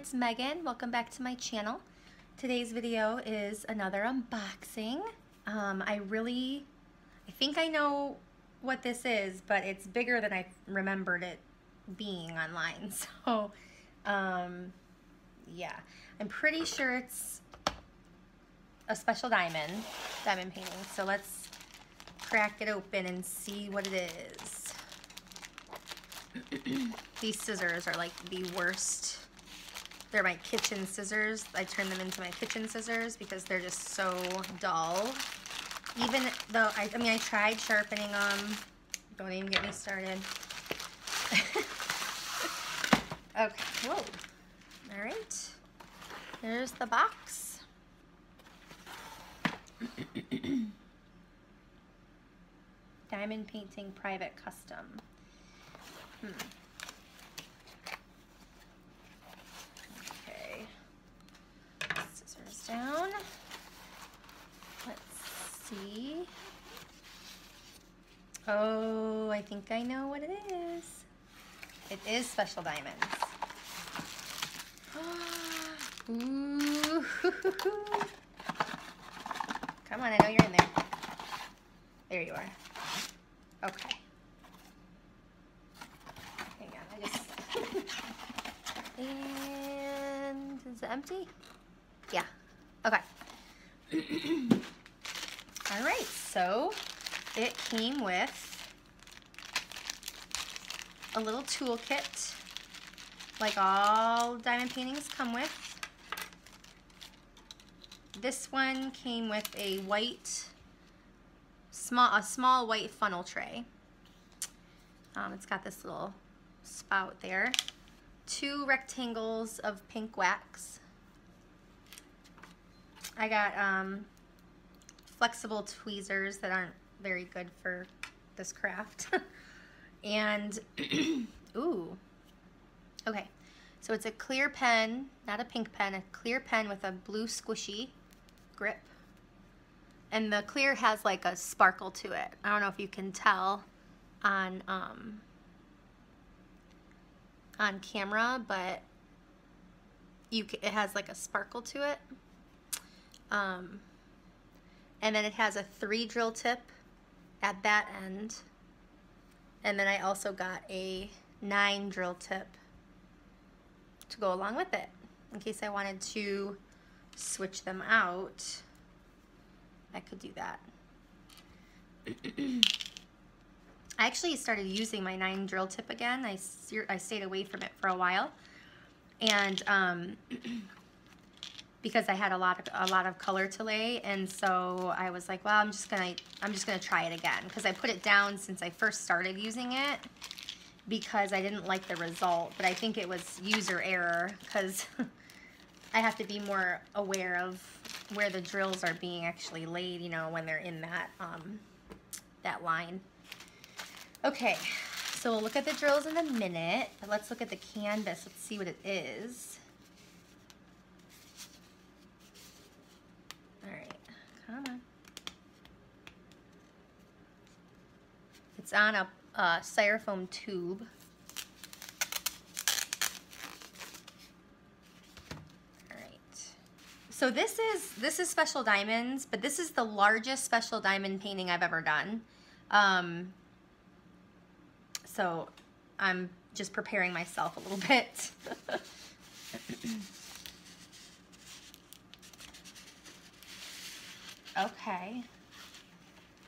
it's Megan. Welcome back to my channel. Today's video is another unboxing. Um, I really, I think I know what this is, but it's bigger than I remembered it being online. So, um, yeah, I'm pretty sure it's a special diamond, diamond painting. So let's crack it open and see what it is. These scissors are like the worst. They're my kitchen scissors. I turn them into my kitchen scissors because they're just so dull. Even though, I, I mean, I tried sharpening them. Don't even get me started. okay, whoa. All right. Here's the box. Diamond Painting Private Custom. Hmm. Okay. Scissors down. Let's see. Oh, I think I know what it is. It is Special Diamonds. Ooh. Come on, I know you're in there. There you are. Okay. Hang on, I just... and is it empty? Yeah. Okay. All right, so it came with a little toolkit, like all diamond paintings come with. This one came with a white small a small white funnel tray. Um, it's got this little spout there. Two rectangles of pink wax. I got um, flexible tweezers that aren't very good for this craft. and, ooh, okay. So it's a clear pen, not a pink pen, a clear pen with a blue squishy grip and the clear has like a sparkle to it. I don't know if you can tell on um, on camera, but you it has like a sparkle to it. Um, and then it has a three drill tip at that end. And then I also got a nine drill tip to go along with it in case I wanted to switch them out. I could do that. I actually started using my nine drill tip again. I, I stayed away from it for a while. And um, because I had a lot of a lot of color to lay, and so I was like, well, I'm just gonna I'm just gonna try it again because I put it down since I first started using it because I didn't like the result, but I think it was user error because I have to be more aware of where the drills are being actually laid, you know, when they're in that, um, that line. Okay, so we'll look at the drills in a minute, but let's look at the canvas. Let's see what it is. All right, come on. It's on a uh, styrofoam tube. All right. So this is this is Special Diamonds, but this is the largest Special Diamond painting I've ever done. Um, so I'm just preparing myself a little bit. okay.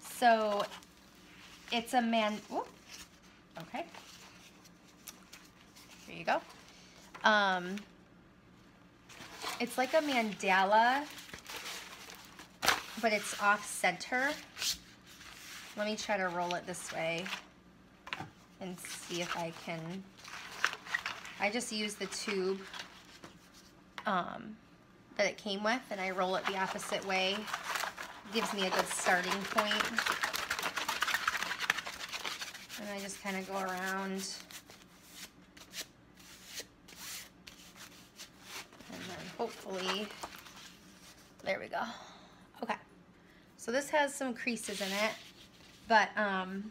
So it's a man, okay. Here you go. Um, it's like a mandala, but it's off center. Let me try to roll it this way and see if I can. I just use the tube um, that it came with and I roll it the opposite way. Gives me a good starting point. And I just kind of go around And then hopefully, there we go. Okay, so this has some creases in it, but um,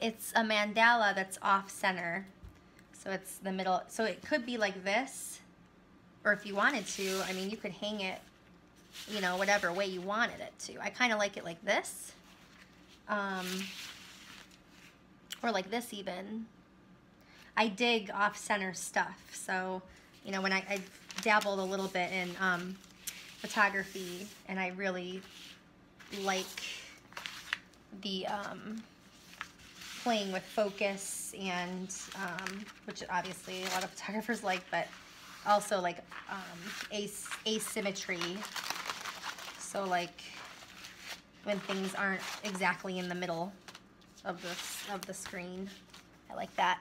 it's a mandala that's off center. So So it's the middle. So it could be like this, or if you wanted to, I mean, you could hang it, you know, whatever way you wanted it to. I kind of like it like this. Um, or like this even. I dig off-center stuff. So, you know, when I, I dabbled a little bit in um, photography and I really like the um, playing with focus and um, which obviously a lot of photographers like, but also like um, as asymmetry. So like when things aren't exactly in the middle of the, of the screen. I like that.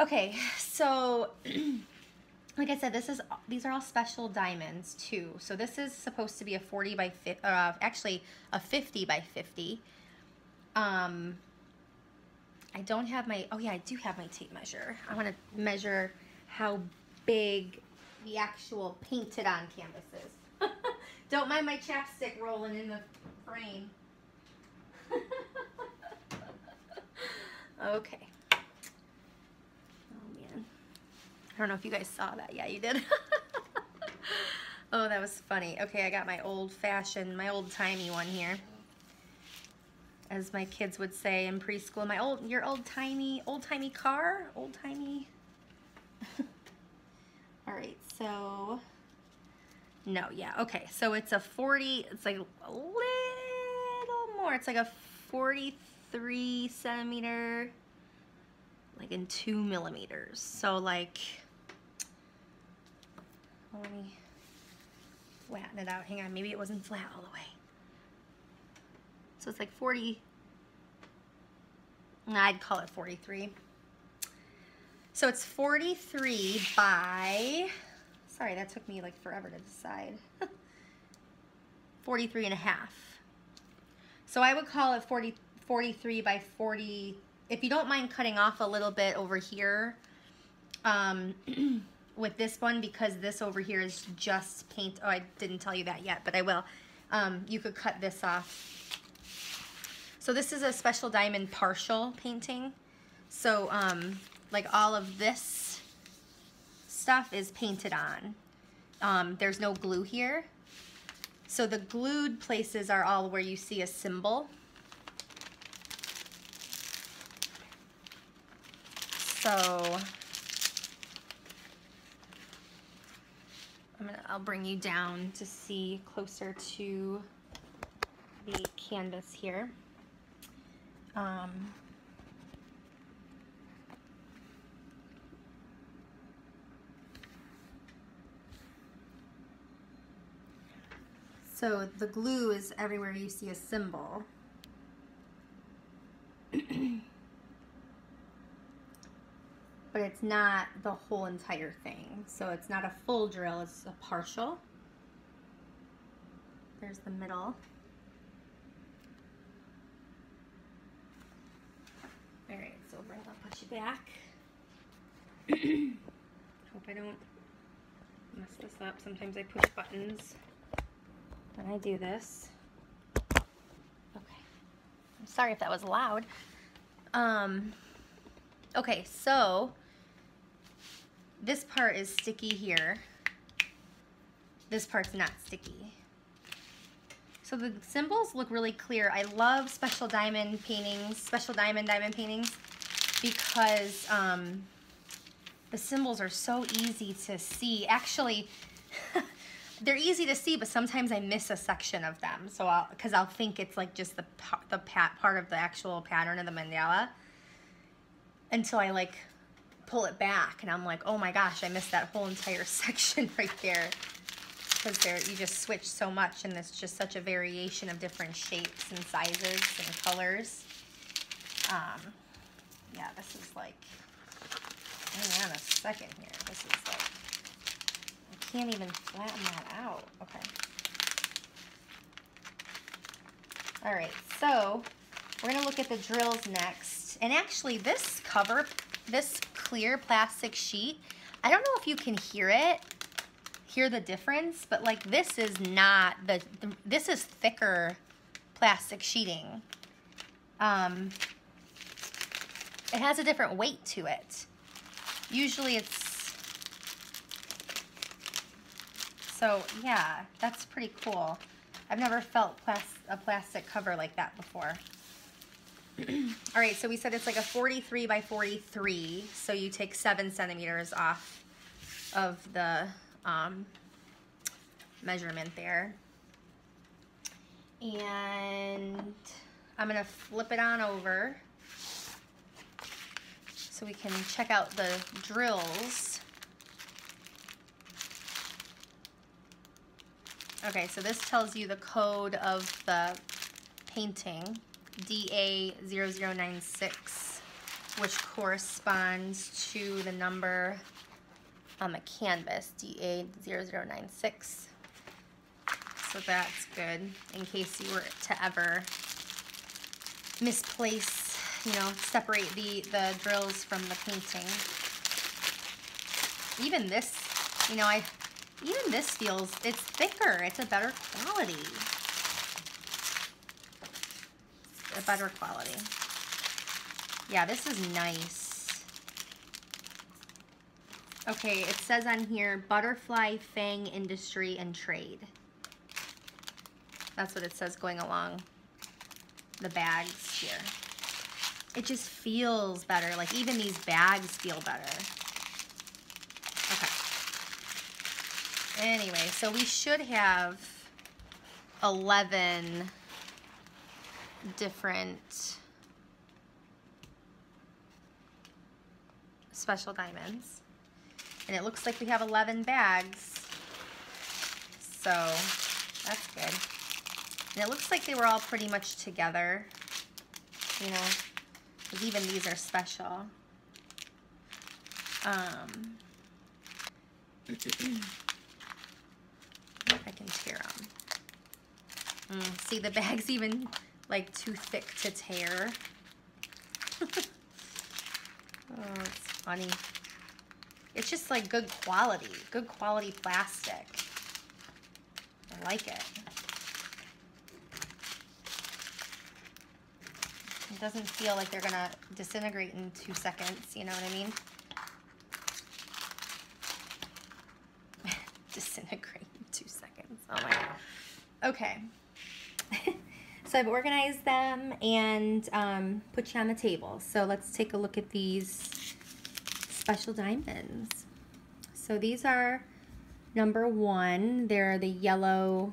Okay, so like I said, this is these are all special diamonds too. So this is supposed to be a 40 by 50, uh, actually a 50 by 50. Um, I don't have my, oh yeah, I do have my tape measure. I want to measure how big the actual painted on canvas is. don't mind my chapstick rolling in the frame. okay. Oh man. I don't know if you guys saw that. Yeah, you did. oh, that was funny. Okay, I got my old fashioned, my old timey one here. As my kids would say in preschool, my old, your old timey, old timey car, old timey. All right, so, no, yeah, okay. So it's a 40, it's like a little more. It's like a 43 centimeter, like in two millimeters. So like, let me flatten it out. Hang on, maybe it wasn't flat all the way. So it's like 40, I'd call it 43. So it's 43 by, sorry, that took me like forever to decide. 43 and a half. So I would call it 40, 43 by 40. If you don't mind cutting off a little bit over here um, with this one, because this over here is just paint. Oh, I didn't tell you that yet, but I will. Um, you could cut this off. So this is a special diamond partial painting. So um, like all of this stuff is painted on. Um, there's no glue here. So the glued places are all where you see a symbol. So I'm gonna, I'll bring you down to see closer to the canvas here. Um, So the glue is everywhere you see a symbol. It's not the whole entire thing. So it's not a full drill, it's a partial. There's the middle. All right, so Brent, I'll put you back. Hope I don't mess this up. Sometimes I push buttons when I do this. Okay. I'm sorry if that was loud. Um, okay, so this part is sticky here. This part's not sticky. So the symbols look really clear. I love special diamond paintings, special diamond diamond paintings, because um, the symbols are so easy to see. Actually, they're easy to see, but sometimes I miss a section of them. So I'll, cause I'll think it's like just the, the pat part of the actual pattern of the mandala until I like pull it back and I'm like, oh my gosh, I missed that whole entire section right there. Because there, you just switch so much and it's just such a variation of different shapes and sizes and colors. Um, yeah, this is like, hang on a second here. This is like, I can't even flatten that out. Okay. All right, so we're gonna look at the drills next. And actually this cover, this clear plastic sheet, I don't know if you can hear it, hear the difference, but like this is not, the, the this is thicker plastic sheeting. Um, it has a different weight to it. Usually it's, so yeah, that's pretty cool. I've never felt plas a plastic cover like that before. All right, so we said it's like a 43 by 43, so you take seven centimeters off of the um, measurement there. And I'm gonna flip it on over so we can check out the drills. Okay, so this tells you the code of the painting, DA0096, which corresponds to the number on the canvas, DA0096. So that's good in case you were to ever misplace, you know, separate the, the drills from the painting. Even this, you know, I, even this feels, it's thicker. It's a better quality. Better quality. Yeah, this is nice. Okay, it says on here, Butterfly Fang Industry and Trade. That's what it says going along the bags here. It just feels better. Like even these bags feel better. Okay. Anyway, so we should have 11 different special diamonds. And it looks like we have 11 bags. So that's good. And it looks like they were all pretty much together, you know, even these are special. Um, I can tear them. Mm, see, the bag's even like too thick to tear. oh, it's funny. It's just like good quality, good quality plastic. I like it. It doesn't feel like they're gonna disintegrate in two seconds, you know what I mean? disintegrate in two seconds, oh my God. Okay. So I've organized them and um, put you on the table. So let's take a look at these special diamonds. So these are number one. They're the yellow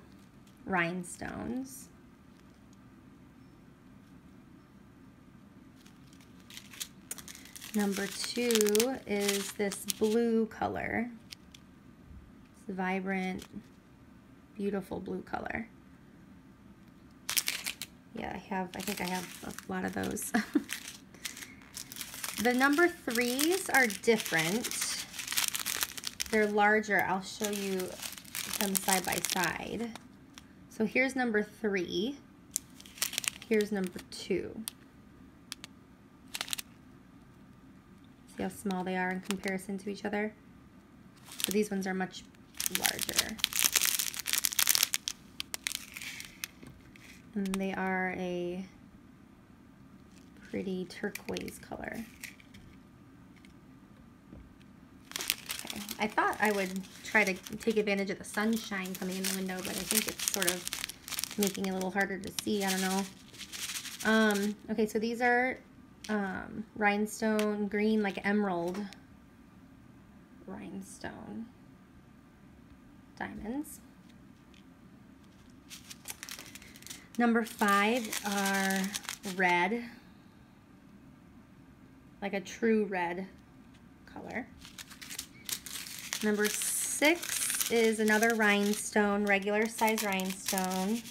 rhinestones. Number two is this blue color. It's vibrant, beautiful blue color. Yeah, I have, I think I have a lot of those. the number threes are different. They're larger. I'll show you them side by side. So here's number three. Here's number two. See how small they are in comparison to each other? So these ones are much larger. And they are a pretty turquoise color. Okay. I thought I would try to take advantage of the sunshine coming in the window, but I think it's sort of making it a little harder to see. I don't know. Um, okay, so these are um, rhinestone green, like emerald rhinestone diamonds. Number five are red, like a true red color. Number six is another rhinestone, regular size rhinestone.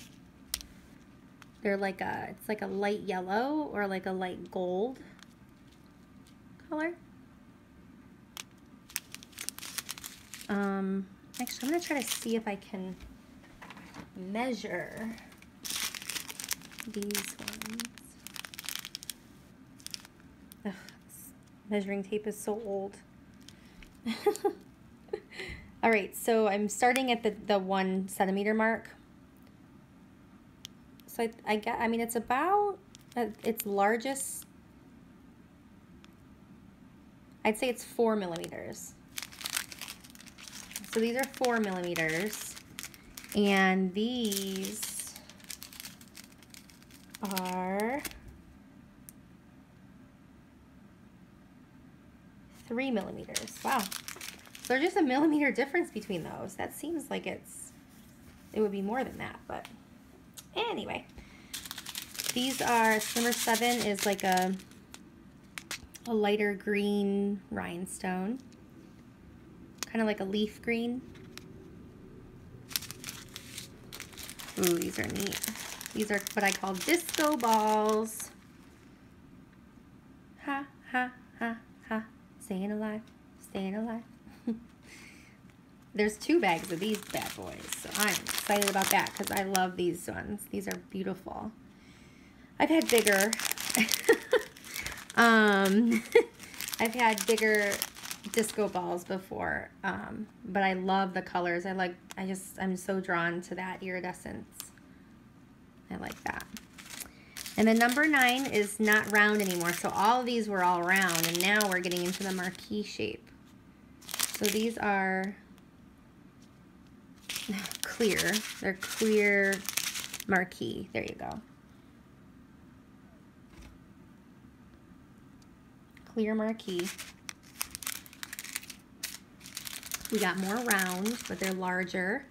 They're like a, it's like a light yellow or like a light gold color. Um, actually, I'm going to try to see if I can measure these ones. Ugh, measuring tape is so old. All right, so I'm starting at the, the one centimeter mark. So I, I get, I mean, it's about uh, its largest. I'd say it's four millimeters. So these are four millimeters. And these are three millimeters. Wow. So there's just a millimeter difference between those. That seems like it's, it would be more than that, but anyway. These are, number seven is like a, a lighter green rhinestone. Kind of like a leaf green. Ooh, these are neat. These are what I call disco balls. Ha, ha, ha, ha. Staying alive, staying alive. There's two bags of these bad boys, so I'm excited about that because I love these ones. These are beautiful. I've had bigger. um, I've had bigger disco balls before, um, but I love the colors. I like, I just, I'm so drawn to that iridescence. I like that. And then number nine is not round anymore. So all of these were all round, and now we're getting into the marquee shape. So these are clear. They're clear marquee. There you go. Clear marquee. We got more round, but they're larger.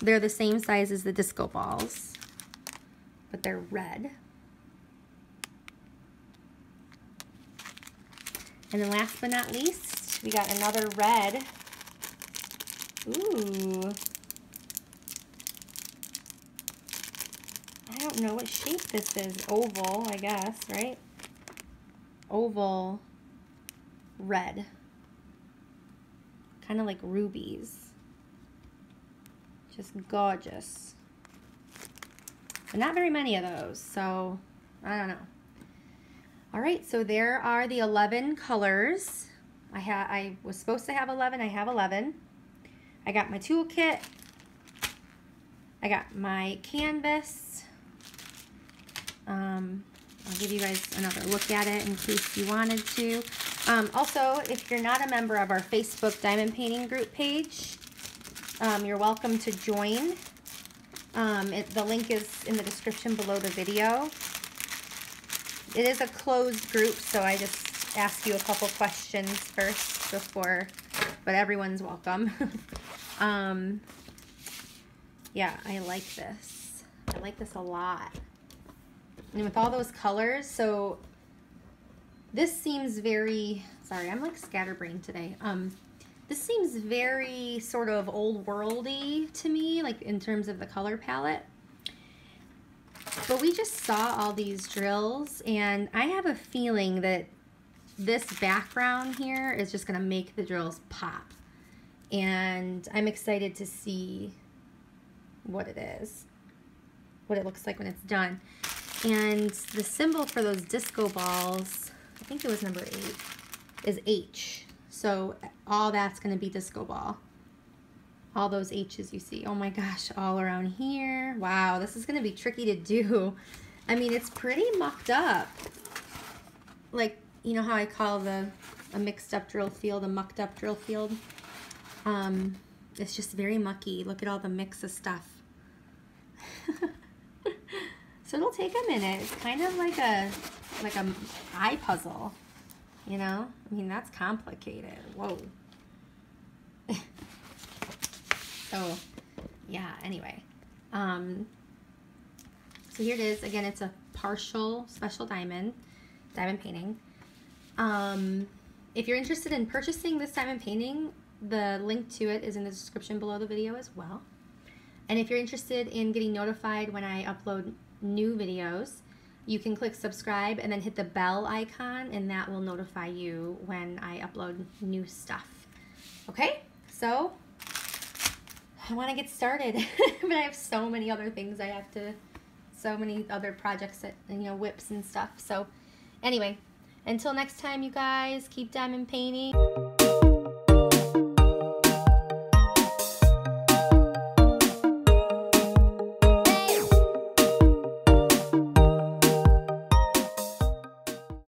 They're the same size as the disco balls, but they're red. And then last but not least, we got another red. Ooh. I don't know what shape this is. Oval, I guess, right? Oval red. Kind of like rubies. Just gorgeous. Not very many of those, so I don't know. All right, so there are the 11 colors. I, I was supposed to have 11. I have 11. I got my toolkit. I got my canvas. Um, I'll give you guys another look at it in case you wanted to. Um, also, if you're not a member of our Facebook diamond painting group page, um, you're welcome to join. Um, it, the link is in the description below the video. It is a closed group, so I just ask you a couple questions first before, but everyone's welcome. um, yeah, I like this. I like this a lot. And with all those colors, so this seems very, sorry, I'm like scatterbrained today. Um, this seems very sort of old worldy to me, like in terms of the color palette. But we just saw all these drills and I have a feeling that this background here is just gonna make the drills pop. And I'm excited to see what it is, what it looks like when it's done. And the symbol for those disco balls, I think it was number eight, is H. So all that's gonna be disco ball all those H's you see. Oh my gosh, all around here. Wow, this is gonna be tricky to do. I mean, it's pretty mucked up. Like, you know how I call the a mixed up drill field a mucked up drill field? Um, it's just very mucky. Look at all the mix of stuff. so it'll take a minute. It's kind of like a like a eye puzzle, you know? I mean, that's complicated. Whoa. So yeah, anyway. Um, so here it is. Again, it's a partial special diamond, diamond painting. Um, if you're interested in purchasing this diamond painting, the link to it is in the description below the video as well. And if you're interested in getting notified when I upload new videos, you can click subscribe and then hit the bell icon and that will notify you when I upload new stuff. Okay, so I want to get started, but I have so many other things I have to, so many other projects that, you know, WIPs and stuff. So anyway, until next time, you guys, keep diamond painting.